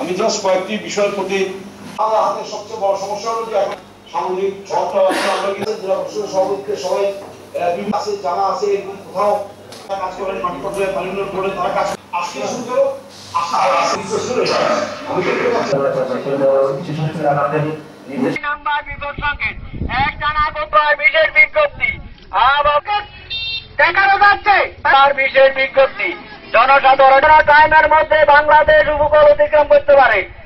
আমি জাস্ট কয়েকটি বিষয়ের প্রতি হাতে সবচেয়ে বড় সমস্যা হলো যে এখন সামগ্রিক ঝড়টা আমরা কিন্তু জেলা সভাপতিকে সবাই আছে, জানা আছে, কোথাও কাজ করে তারা কাজ আজকে বিজ্ঞপ্তি। জনসাধারণেরা টাইমের মধ্যে বাংলাদেশ উপকূল অতিক্রম করতে পারে।